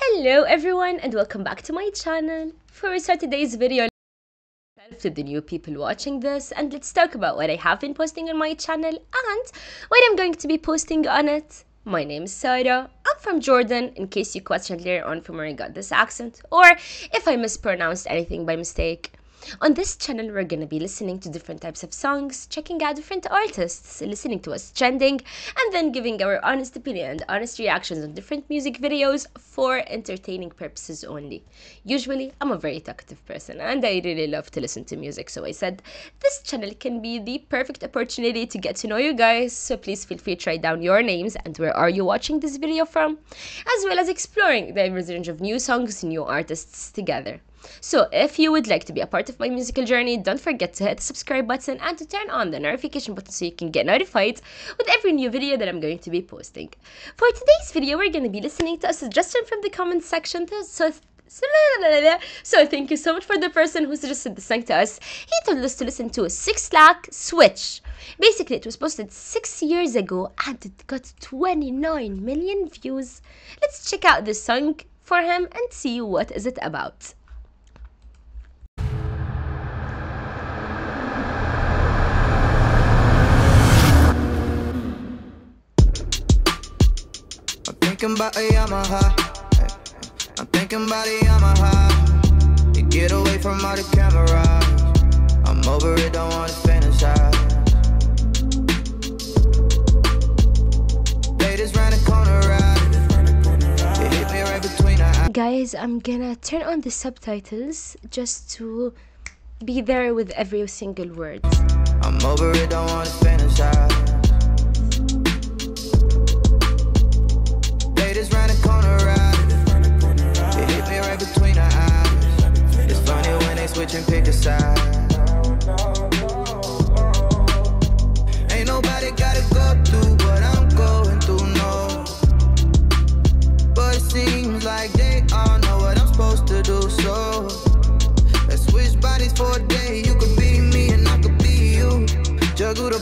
Hello everyone and welcome back to my channel. For we start today's video to the new people watching this and let's talk about what I have been posting on my channel and what I'm going to be posting on it. My name is Sara. I'm from Jordan in case you questioned later on from where I got this accent or if I mispronounced anything by mistake. On this channel, we're gonna be listening to different types of songs, checking out different artists, listening to what's trending, and then giving our honest opinion and honest reactions on different music videos for entertaining purposes only. Usually, I'm a very talkative person and I really love to listen to music, so I said this channel can be the perfect opportunity to get to know you guys, so please feel free to write down your names and where are you watching this video from, as well as exploring the range of new songs, new artists together. So if you would like to be a part of my musical journey, don't forget to hit the subscribe button and to turn on the notification button so you can get notified with every new video that I'm going to be posting. For today's video, we're going to be listening to a suggestion from the comments section. So so thank you so much for the person who suggested the song to us. He told us to listen to a 6LACK switch. Basically, it was posted 6 years ago and it got 29 million views. Let's check out this song for him and see what is it about. Thinking about a Yamaha. I'm thinking about a Yamaha. You get away from all the cameras. I'm over it, don't wanna fantasize. Guys, I'm gonna turn on the subtitles just to be there with every single word. I'm over it, don't wanna fantasize.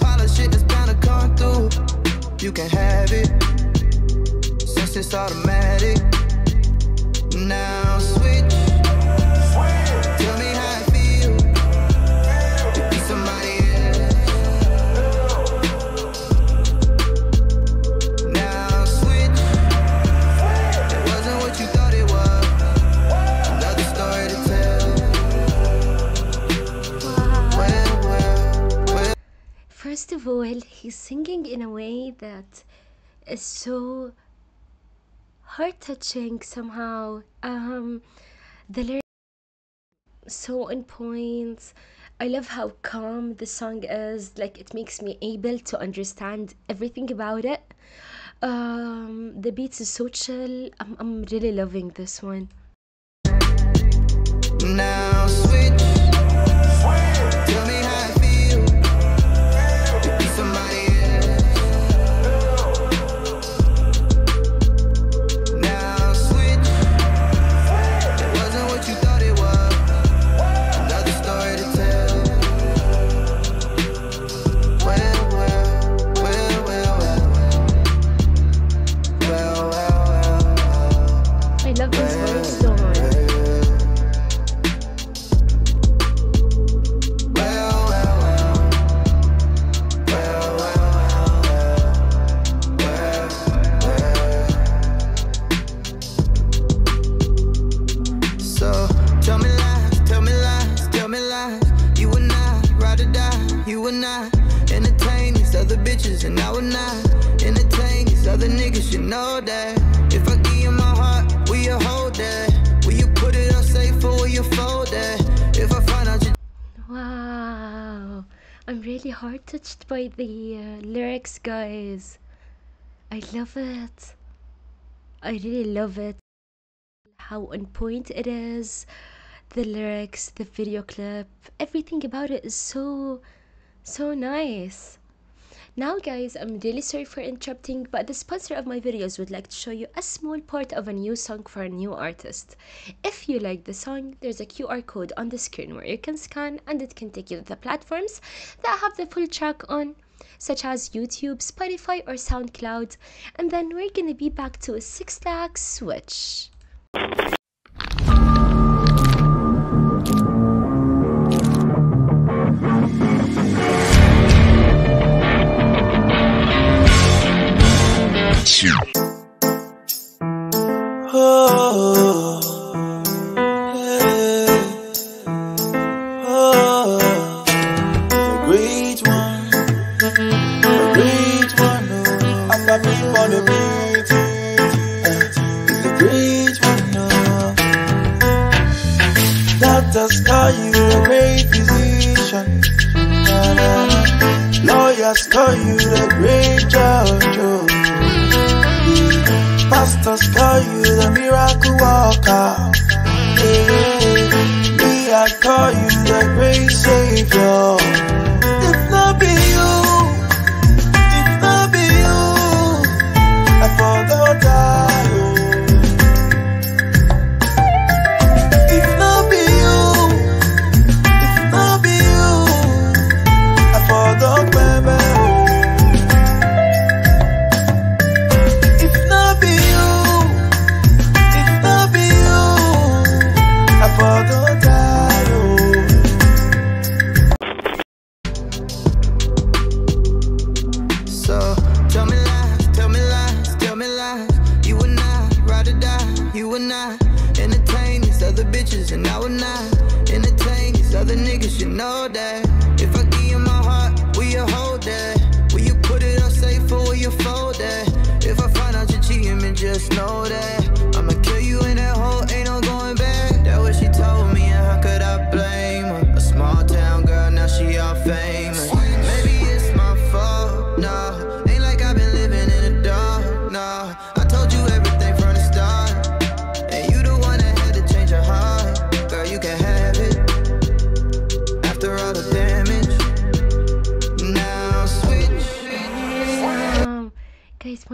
Pile of shit that's bound to come through. You can have it since it's automatic. All, he's singing in a way that is so heart touching somehow. Um, the lyrics so on point. I love how calm the song is. Like it makes me able to understand everything about it. Um, the beats is so chill. I'm I'm really loving this one. Now switch. Know that if I give you my heart, will you hold that? Will you put it on safe or will you fold that? If I find out. Wow, I'm really heart touched by the uh, lyrics, guys. I love it. I really love it. How on point it is. The lyrics, the video clip, everything about it is so, so nice. Now guys, I'm really sorry for interrupting, but the sponsor of my videos would like to show you a small part of a new song for a new artist. If you like the song, there's a QR code on the screen where you can scan and it can take you to the platforms that have the full track on such as YouTube, Spotify or SoundCloud and then we're gonna be back to a 6LACK switch. Production. Oh. Oh, a great one, a great one. Oh, I'm big oh. the great. Oh. Call you a great physician. Lawyers call you great judge. Oh. Pastors call you the miracle eh, worker. Eh, yeah. Me, I call you the great savior.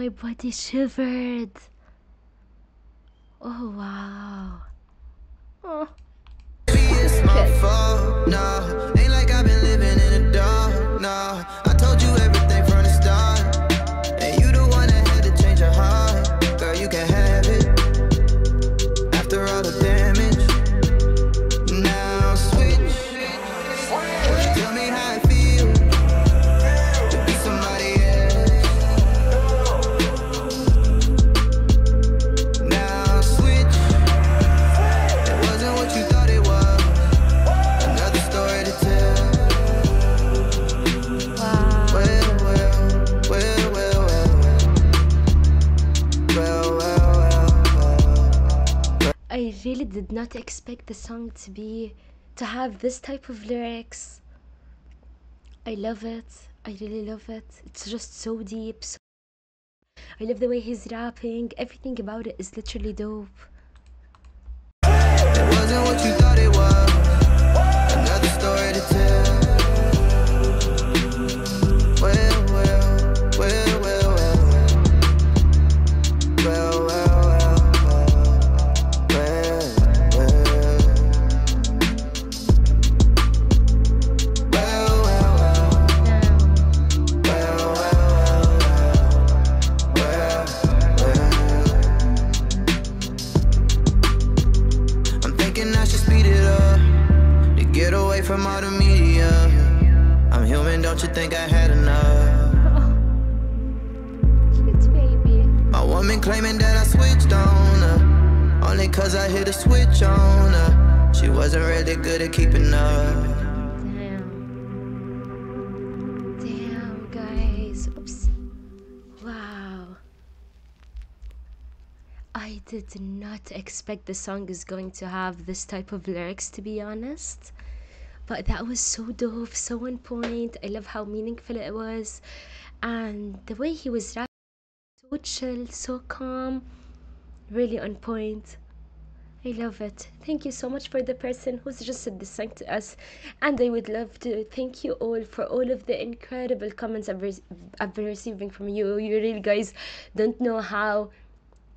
My body shivered. Oh, wow. Oh. Maybe did not expect the song to be to have this type of lyrics. I love it. I really love it. It's just so deep. So I love the way he's rapping. Everything about it is literally dope. It from all the media. I'm human, don't you think I had enough? Cute baby. My woman claiming that I switched on her, only cause I hit a switch on her. She wasn't really good at keeping up. Damn. Damn, guys. Oops. Wow. I did not expect the song is going to have this type of lyrics, to be honest. But that was so dope, so on point. I love how meaningful it was. And the way he was rapping, so chill, so calm. Really on point. I love it. Thank you so much for the person who suggested this song to us. And I would love to thank you all for all of the incredible comments I've, re- I've been receiving from you. You really guys don't know how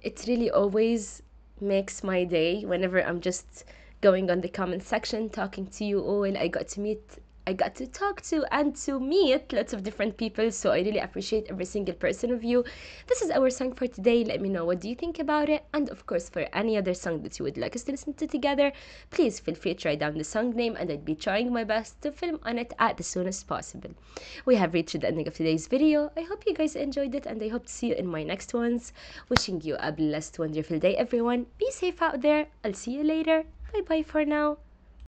it really always makes my day whenever I'm just going on the comment section talking to you all. I got to meet I got to talk to and to meet lots of different people. So I really appreciate every single person of you. This is our song for today. Let me know what do you think about it. And of course, for any other song that you would like us to listen to together, please feel free to write down the song name and I'd be trying my best to film on it at as soon as possible. We have reached the ending of today's video. I hope you guys enjoyed it and I hope to see you in my next ones. Wishing you a blessed, wonderful day, everyone. Be safe out there. I'll see you later. Bye bye for now.